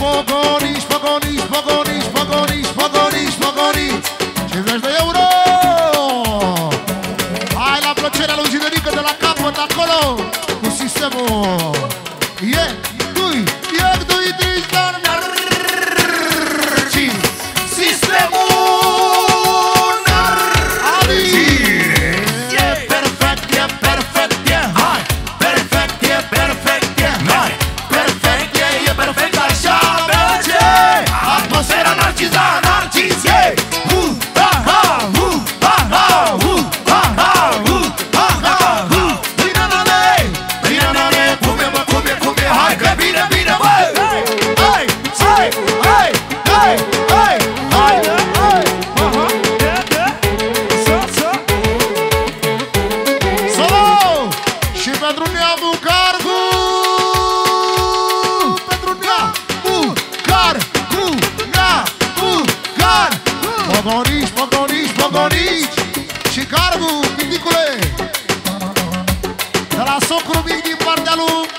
Πογόνης, Πογόνης, Πογόνης,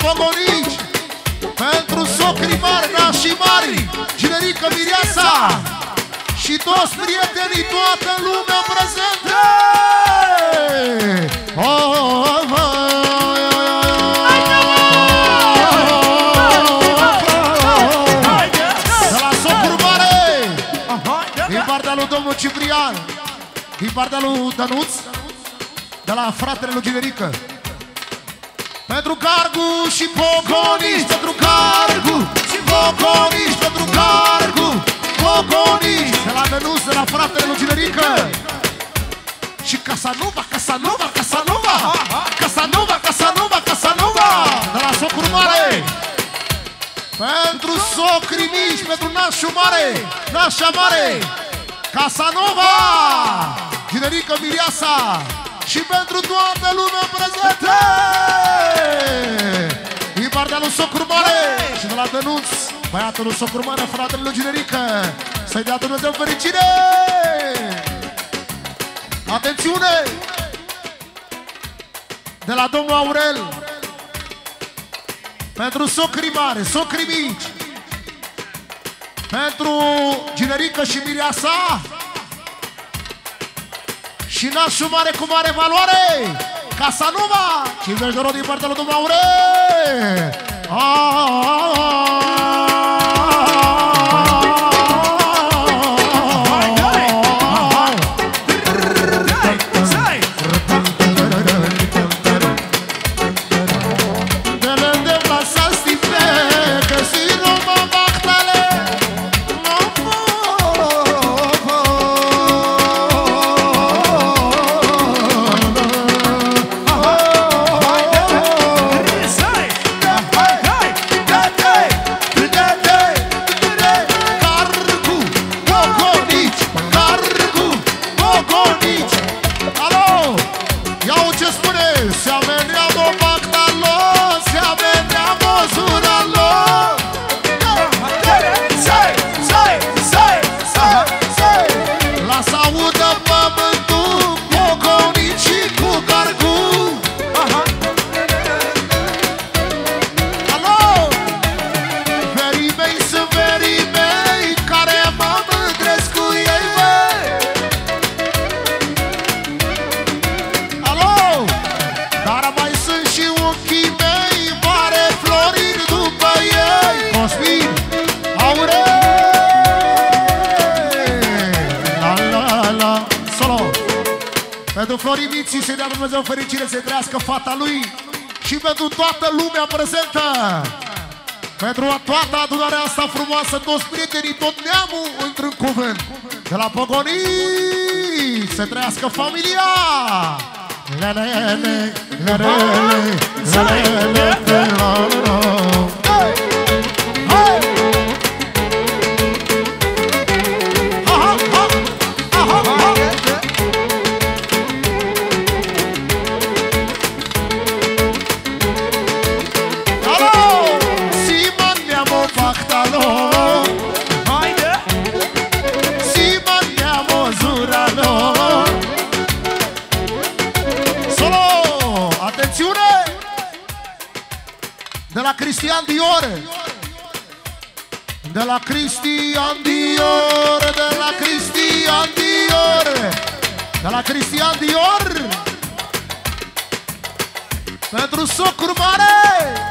partea lui Pogonici! Pentru socrii mari, nașii mari! Generică Mireasa! Și toți prietenii, toată lumea prezentă! Oh, oh, oh, De la socru mare! Din partea lui domnul Ciprian Din partea lui Dănuț De la fratele lui Ginerică Pentru Cargu și Poconici Pentru Cargu. Și Poconici Pentru Cargu. Poconici De la Dănuț, de la fratele lui Ginerică. Și Casanova, Casanova, Casanova. Casanova, Casanova, Casanova. De la socru mare. Pentru socrii mici, pentru nașul mare, nașa mare, Casanova, Ginerică Miriasa și pentru toată lumea prezentă. Din partea lui Socru Mare și de la Dănuț, băiatul lui Socru Mare, fratele lui Ginerică, să-i dea Dumnezeu fericire. Atențiune! De la domnul Aurel, pentru socrii mari, socrii mici Pentru Ginerică și Miriasa Și nașul mare cu mare valoare. Casanova 50 de euro din partea lui domnul Amén, many? Viții să dea Dumnezeu fericire Să trăiască fata lui Și pentru toată lumea prezentă pentru toată adunarea asta frumoasă, toți prietenii, tot neamul, într-un cuvânt. De la Pogoni, să trăiască familia! Lelele, lelele, lelele, lelele. Hey! De la Cristian Dior De la Cristian Dior De la Cristian Dior De la Cristian Dior Pentru socru mare.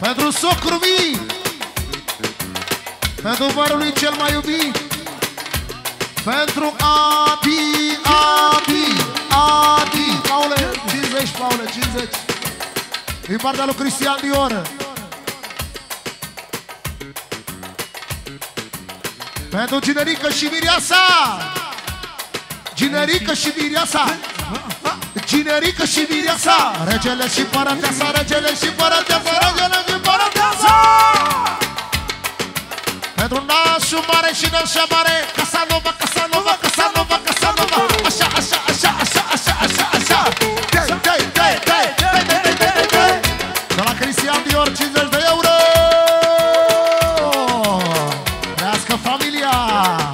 Pentru socru mii Pentru vărul lui cel mai iubit. Pentru Adi, Adi, Adi. Paule, 50, Paule, 50 Din partea lui Cristian Dior. Pentru Ginerică și Miriasa. Ginerică și Miriasa. Ginerică și Miriasa. Regele și părăteasa, regele și părăteasa Regele și părăteasa. Pentru nașul mare și nașa mare Casanova, Casanova, Casanova, Yeah.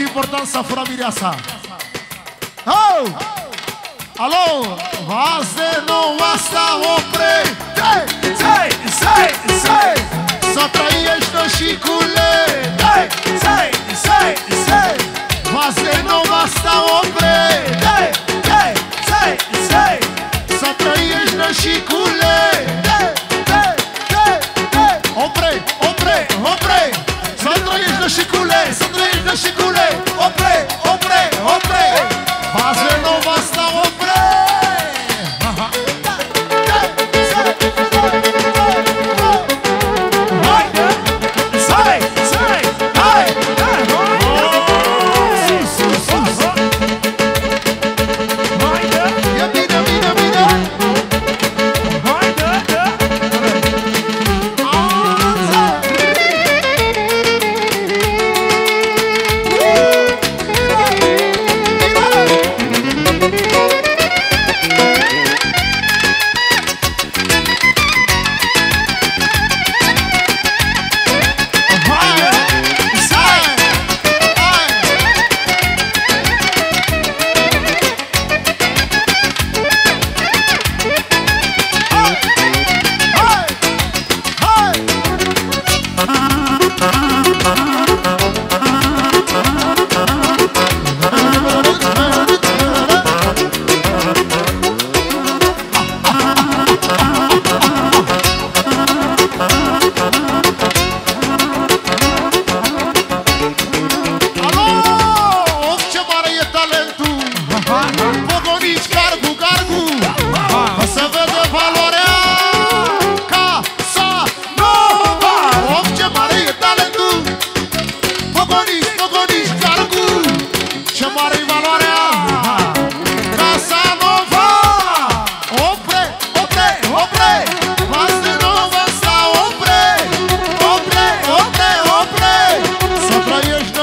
este important să fură mireasa. Ho! Alo! Vas de nou asta opre! Hey! Hey! Hey! Hey! Să trăiești noșicule! Hey! Hey! Hey! Hey! Vas de nou asta opre! Hey! Hey! Hey! Hey! Să trăiești noșicule! Chicoulet,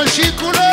și culoare